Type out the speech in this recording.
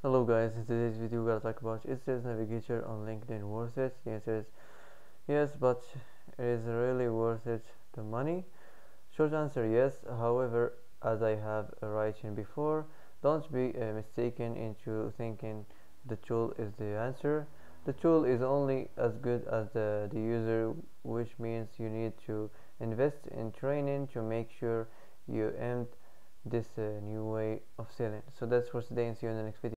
Hello guys, in today's video we're gonna talk about is Sales Navigator on LinkedIn worth it? The answer is yes, but it is really worth it the money? Short answer yes, however, as I have written before, don't be uh, mistaken into thinking the tool is the answer. The tool is only as good as the, the user, which means you need to invest in training to make sure you end this uh, new way of selling. So that's for today and see you in the next video.